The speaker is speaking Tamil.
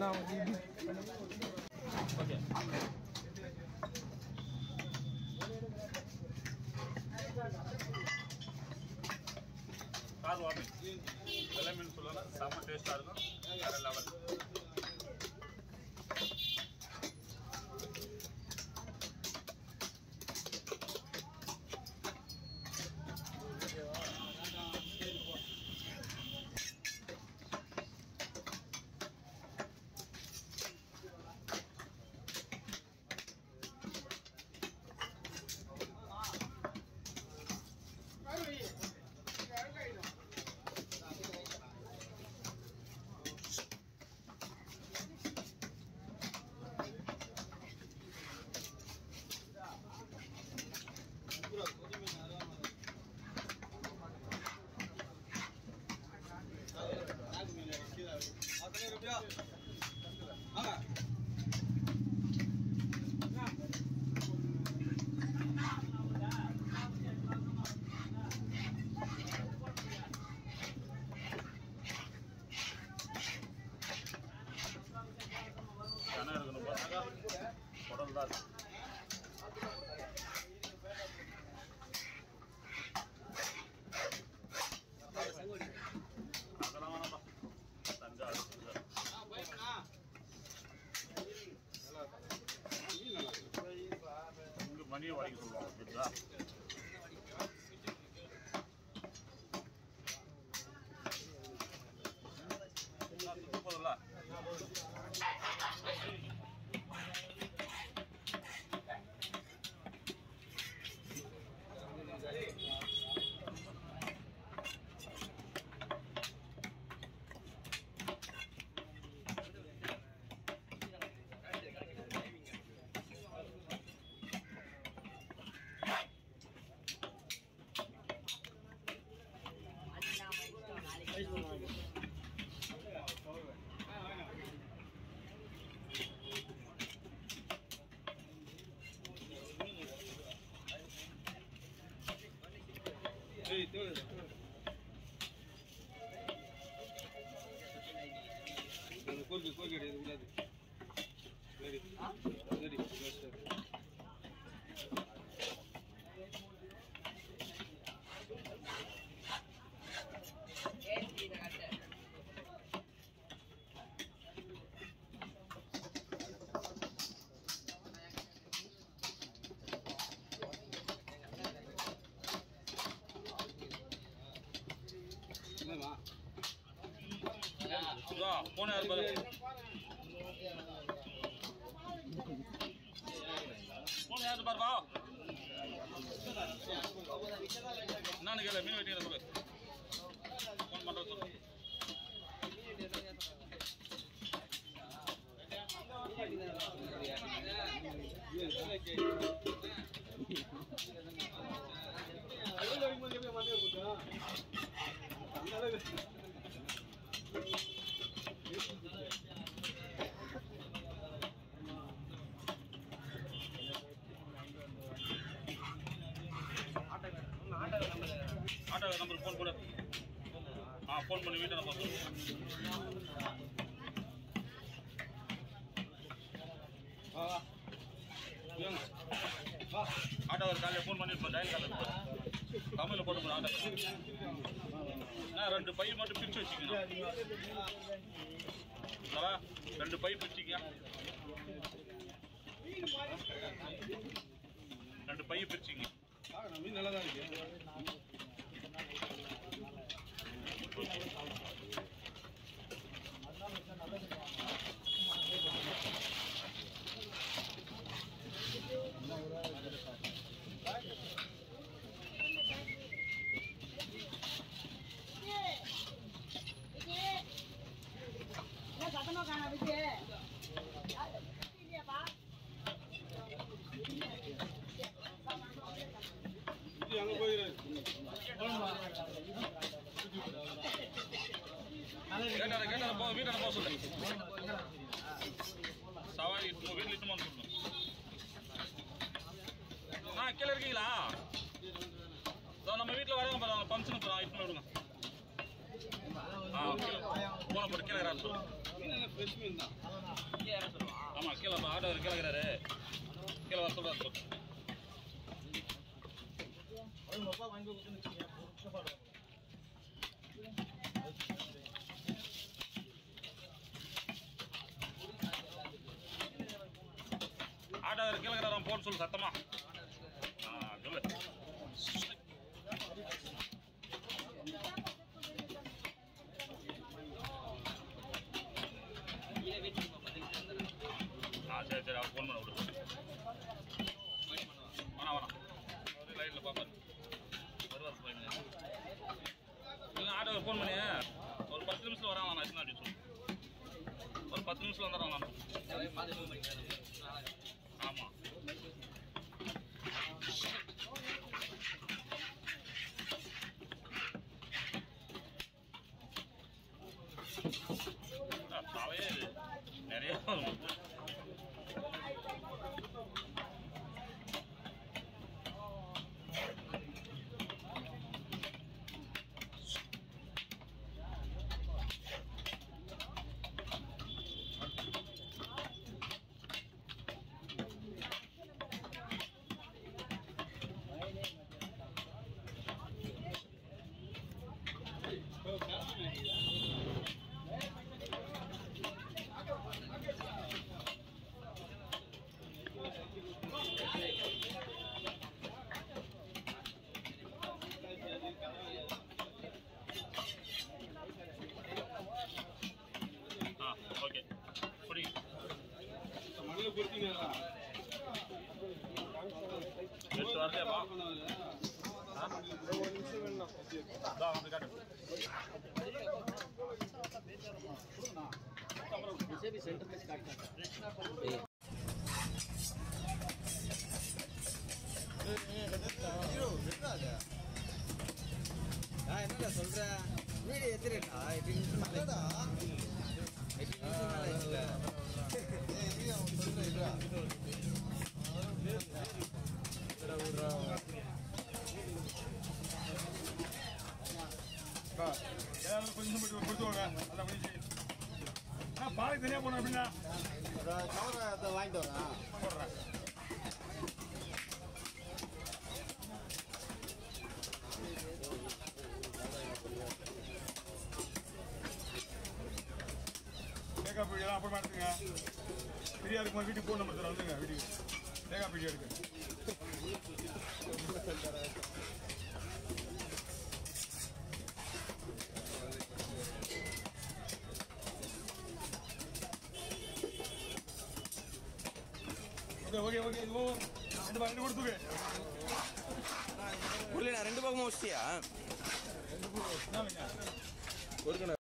நான் இது ஓகே கார் வார்னிங் வெள்ளை மீன் சொல்லலாம் செம்ம டேஸ்ட்டாக இருக்கும் தான் அதெல்லாம் மணியை வடிக்க சொல்லுவாங்க Good. போன போன யார் பாருப்பா என்னன்னு கேளு மீன் வெட்டி சொல்லு ஃபோன் பண்ற சொல்லு ஆட்டோ நம்பருக்கு ஃபோன் போடு ஆ ஃபோன் பண்ணி வீட்டை நம்பர் ஆட்டோ காலையில் ஃபோன் பண்ணிருப்போம் டயல் காலையில் தமிழில் போட்டு போகிறோம் ஆட்டோ நான் ரெண்டு பை மட்டும் பிரிச்சு வச்சுக்கணும் ரெண்டு பை பிரிச்சிக்க ரெண்டு பை பிரிச்சிங்க மீன் நல்லா தான் இருக்கு. இது அங்க போ வீட்டார போக சொல்லு சவாரி வீட்டில் இட்டுமா ஆ கீழே இருக்கீங்களா நம்ம வீட்டில் வரவங்க பாருங்க ஃபங்க்ஷனுக்கு போகிறோம் இட்டு விடுங்க ஆ ஓகே போன போட்டு கீழே சொல்லு மீன் ஆமா கீழே ஆட்டோ கீழே இருக்கிறாரு கீழே வர வாங்கி சொல்லு. ஆட்டோ கீழே இருக்கிறாராம் போன்னு சொல்லு சத்தமா ஃபோன் பண்ணி ஒரு பத்து நிமிஷம் வரான் நான் என்ன அப்படின்னு ஒரு பத்து நிமிஷம் வந்துடுறான் நான் ஆமாம் தலையே நிறைய என்னடா சொல்ற வீடியோ எத்திரா எட்டு நிமிஷம் மேல எட்டு நிமிஷம் மேல ஆயிடுச்சுல. எல்லாரும் கொஞ்சம் மட்டும் கொடுத்து வாங்க அதை பாலை தனியாக போனோம் அப்படின்னா. வாங்கிட்டு வரேன் போடுறேன் தேங்காய் பீடியெல்லாம் அப்புறமா எடுத்துங்க. ஃப்ரீயாக இருக்கும்போது வீட்டுக்கு ஃபோன் நம்பர் தர வந்துங்க வீட்டுக்கு. தேங்காய் பீடி எடுக்க ஓகே ஓகே இது ஓ ரெண்டு பா- ரெண்டு கொடுத்துங்க உள்ள நான் ரெண்டு பக்கமும்